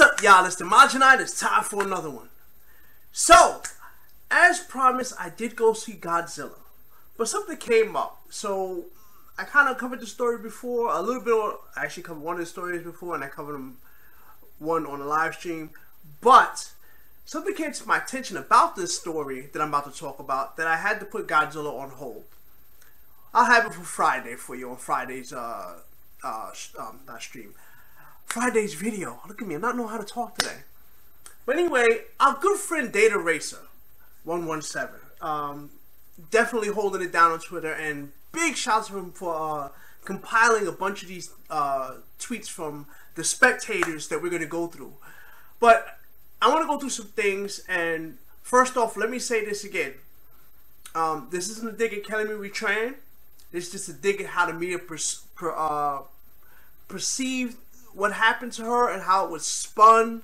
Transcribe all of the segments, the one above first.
What's up, y'all? It's the Majinite. It's time for another one. So, as promised, I did go see Godzilla, but something came up. So, I kind of covered the story before, a little bit. I actually covered one of the stories before, and I covered them one on the live stream. But something came to my attention about this story that I'm about to talk about that I had to put Godzilla on hold. I'll have it for Friday for you on Friday's uh, uh, um, stream. Friday's video. Look at me, I'm not knowing how to talk today. But anyway, our good friend Data Racer, 117, um, definitely holding it down on Twitter, and big shouts to him for uh, compiling a bunch of these uh, tweets from the spectators that we're going to go through. But I want to go through some things, and first off, let me say this again. Um, this isn't a dig at Kelly Marie Tran. It's just a dig at how the media per, per, uh, perceived what happened to her and how it was spun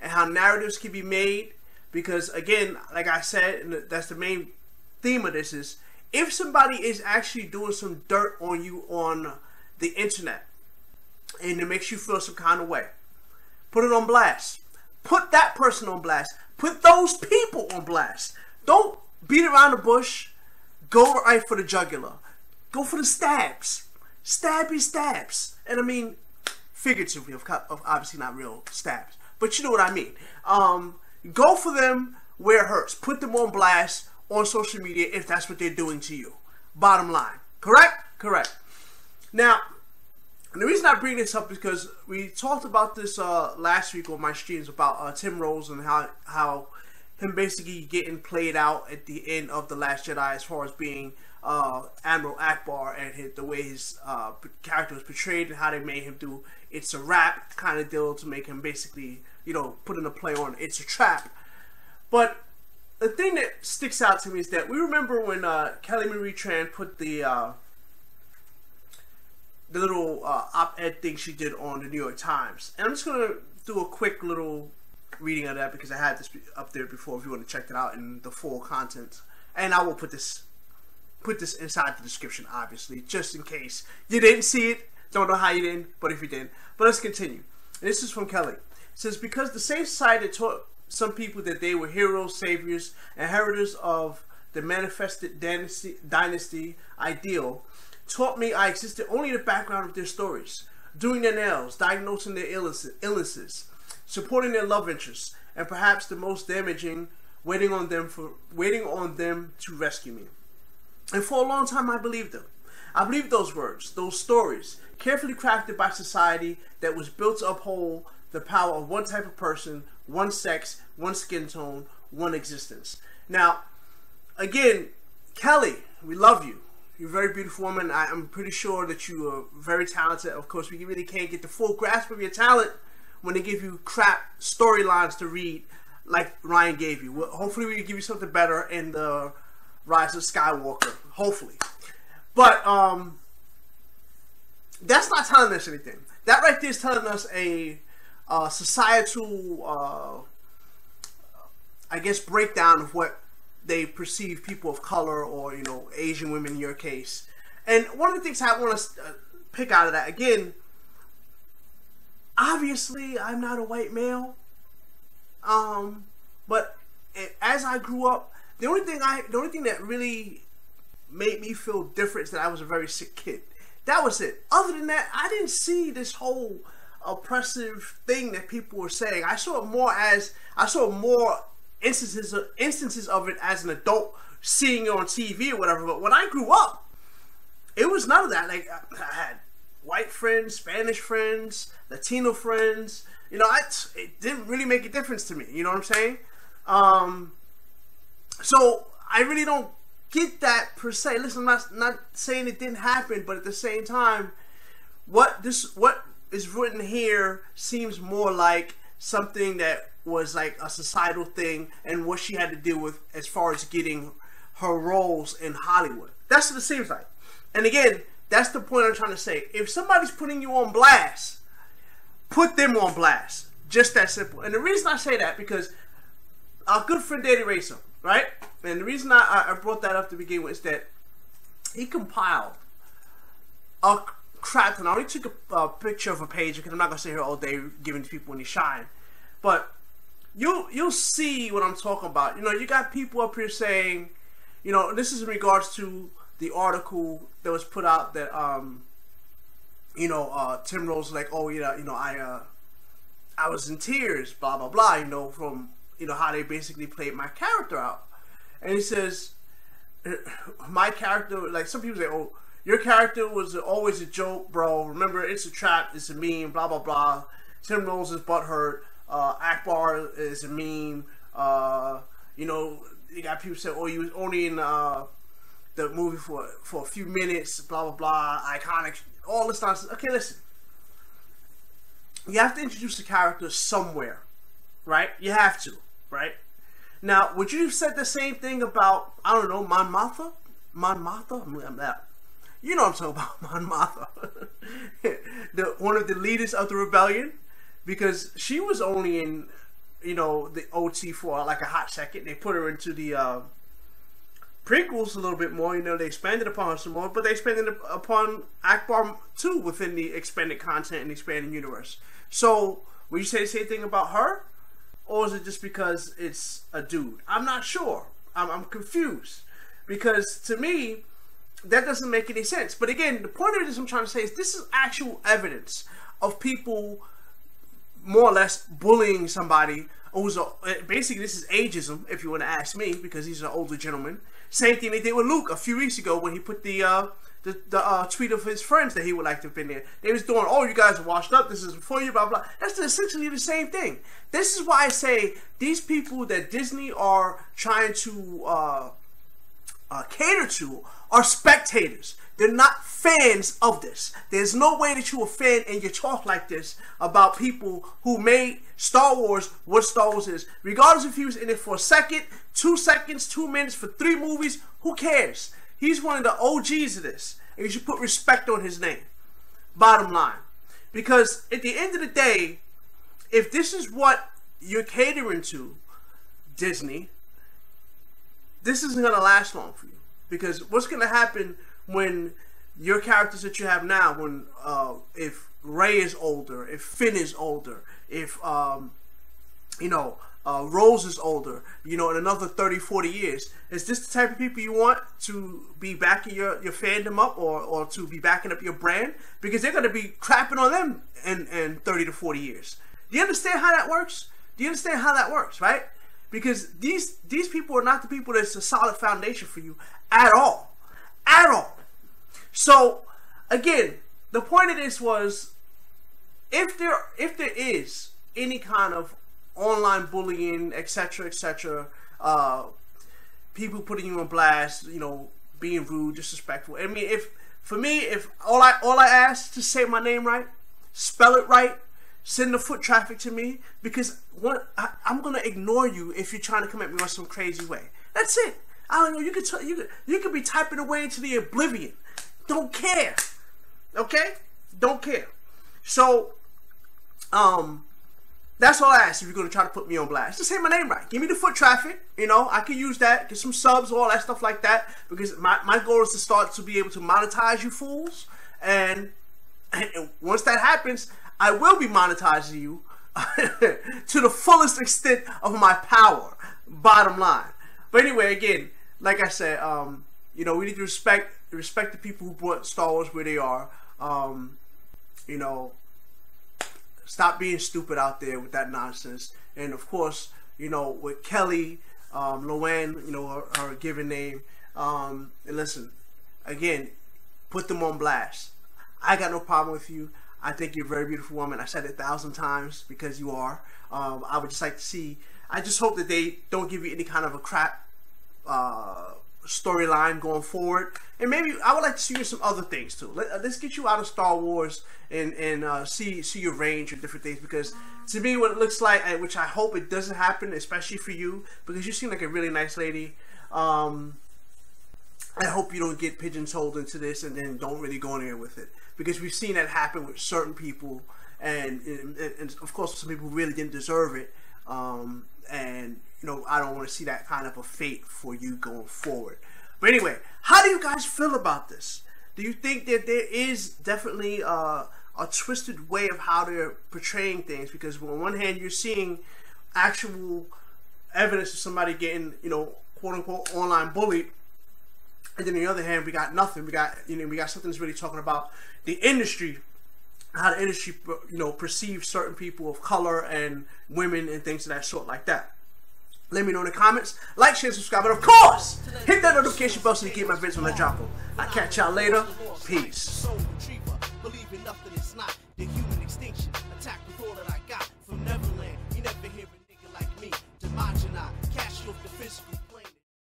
and how narratives can be made. Because again, like I said, and that's the main theme of this is if somebody is actually doing some dirt on you on the internet and it makes you feel some kind of way, put it on blast. Put that person on blast. Put those people on blast. Don't beat around the bush. Go right for the jugular. Go for the stabs. Stabby stabs. And I mean, figuratively, of, obviously not real stabs. But you know what I mean. Um, go for them where it hurts. Put them on blast on social media if that's what they're doing to you. Bottom line. Correct? Correct. Now, the reason I bring this up is because we talked about this uh, last week on my streams about uh, Tim Rose and how how him basically getting played out at the end of the Last Jedi as far as being uh, Admiral Ackbar and his, the way his uh, character was portrayed and how they made him do it's a rap kind of deal to make him basically, you know, put in a play on it's a trap. But the thing that sticks out to me is that we remember when uh, Kelly Marie Tran put the uh, the little uh, op-ed thing she did on the New York Times, and I'm just gonna do a quick little reading of that because I had this up there before. If you want to check it out in the full content, and I will put this put this inside the description, obviously, just in case you didn't see it. Don't know how you didn't, but if you did. But let's continue. This is from Kelly. It says, because the same society taught some people that they were heroes, saviors, inheritors of the manifested dynasty, dynasty ideal, taught me I existed only in the background of their stories, doing their nails, diagnosing their illnesses, illnesses supporting their love interests, and perhaps the most damaging, waiting on them for waiting on them to rescue me. And for a long time, I believed them. I believed those words, those stories, carefully crafted by society that was built to uphold the power of one type of person, one sex, one skin tone, one existence. Now, again, Kelly, we love you. You're a very beautiful woman. I, am pretty sure that you are very talented. Of course, we really can't get the full grasp of your talent when they give you crap storylines to read like Rian gave you. Well, hopefully, we give you something better in the Rise of Skywalker. Hopefully. But um, that's not telling us anything. That right there is telling us a uh, societal, uh, I guess, breakdown of what they perceive people of color or, you know, Asian women in your case. And one of the things I want to uh, pick out of that, again, obviously I'm not a white male. Um, but as I grew up, the only thing I, the only thing that really made me feel different is that I was a very sick kid. That was it. Other than that, I didn't see this whole oppressive thing that people were saying. I saw it more as I saw more instances of, instances of it as an adult seeing it on TV or whatever. But when I grew up, it was none of that. Like I had white friends, Spanish friends, Latino friends. You know, I, it didn't really make a difference to me. You know what I'm saying? Um, so I really don't get that per se. Listen, I'm not not saying it didn't happen, but at the same time, what this what is written here seems more like something that was like a societal thing and what she had to deal with as far as getting her roles in Hollywood. That's what it seems like. And again, that's the point I'm trying to say. If somebody's putting you on blast, put them on blast. Just that simple. And the reason I say that because our good friend Data Racer, right? And the reason I, I brought that up to begin with is that he compiled a crap ton. I only took a, a, picture of a page because I'm not gonna sit here all day giving people any shine. But you you'll see what I'm talking about. You know, you got people up here saying, you know, this is in regards to the article that was put out that um you know, uh Tim Rose like, oh yeah, you know, I uh I was in tears, blah blah blah, you know, from you know how they basically played my character out. And he says my character like some people say, Oh, your character was always a joke, bro. Remember it's a trap, it's a meme, blah blah blah. Tim Rose is butthurt. Uh, Ackbar is a meme. Uh, you know, you got people say, "Oh, you was only in uh, the movie for for a few minutes." Blah blah blah. Iconic. All this nonsense. Okay, listen. You have to introduce the character somewhere, right? You have to, right? Now, would you have said the same thing about I don't know, Mon Mothma? Mon Mothma? I'm that. You know what I'm talking about, Mon Mothma. the one of the leaders of the rebellion because she was only in you know the OT for like a hot second. They put her into the uh, prequels a little bit more. You know, they expanded upon some more, but they expanded upon Ackbar too within the expanded content and expanded universe. So, would you say the same thing about her, or is it just because it's a dude? I'm not sure. I'm, I'm confused because to me that doesn't make any sense. But again, the point of this I'm trying to say is this is actual evidence of people more or less bullying somebody who's a, basically this is ageism, if you want to ask me, because he's an older gentleman. Same thing they did with Luke a few weeks ago when he put the uh, the, the uh, tweet of his friends that he would like to have been there. They was doing, oh, you guys are washed up. This is before you, blah blah. That's essentially the same thing. This is why I say these people that Disney are trying to uh, uh cater to are spectators. They're not fans of this. There's no way that a fan and you talk like this about people who made Star Wars what Star Wars is. Regardless if he was in it for a second, two seconds, two minutes, for three movies, who cares? He's one of the OGs of this. And you should put respect on his name. Bottom line. Because at the end of the day, if this is what you're catering to, Disney, this isn't going to last long for you. Because what's going to happen when your characters that you have now, when uh, if Rey is older, if Finn is older, if um, you know uh, Rose is older, you know, in another 30, 40 years, is this the type of people you want to be backing your, your fandom up or, or to be backing up your brand? Because they're going to be crapping on them in, in 30 to 40 years. Do you understand how that works? Do you understand how that works, right? Because these these people are not the people that's a solid foundation for you at all. At all. So again, the point of this was if there if there is any kind of online bullying, etc., etc., uh, people putting you on blast, you know, being rude, disrespectful. I mean, if for me, if all I all I ask to say my name right, spell it right, send the foot traffic to me because what I, am gonna ignore you if you're trying to come at me in some crazy way. That's it. I don't know. You could t- you could you could be typing away into the oblivion. Don't care. Okay? Don't care. So, um, that's all I ask if you're going to try to put me on blast. Just say my name right. Give me the foot traffic. You know, I can use that. Get some subs, all that stuff like that. Because my, my goal is to start to be able to monetize you fools. And, and once that happens, I will be monetizing you to the fullest extent of my power. Bottom line. But anyway, again, like I said, um, you know, we need to respect respect the people who brought Star Wars where they are. Um, you know, stop being stupid out there with that nonsense. And of course, you know, with Kelly, um, you know, her, her given name. Um, and listen, again, put them on blast. I got no problem with you. I think you're a very beautiful woman. I said it a thousand times because you are. Um, I would just like to see. I just hope that they don't give you any kind of a crap uh, storyline going forward. And maybe I would like to see you some other things too. Let, us uh, get you out of Star Wars and and uh, see see your range of different things because to me what it looks like, which I hope it doesn't happen, especially for you because you seem like a really nice lady. Um, I hope you don't get pigeonholed into this and then don't really go anywhere with it because we've seen that happen with certain people and, and, and of course some people really didn't deserve it. Um, and you know, I don't want to see that kind of a fate for you going forward. But anyway, how do you guys feel about this? Do you think that there is definitely uh, a twisted way of how they're portraying things because on one hand you're seeing actual evidence of somebody getting you know quote unquote online bullied and then on the other hand we got nothing we got you know we got something that's really talking about the industry how the industry you know perceives certain people of color and women and things of that sort like that. Let me know in the comments. Like, share, subscribe, and of course, hit that notification bell so you get my videos when I drop them. I'll catch y'all later. Peace.